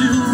to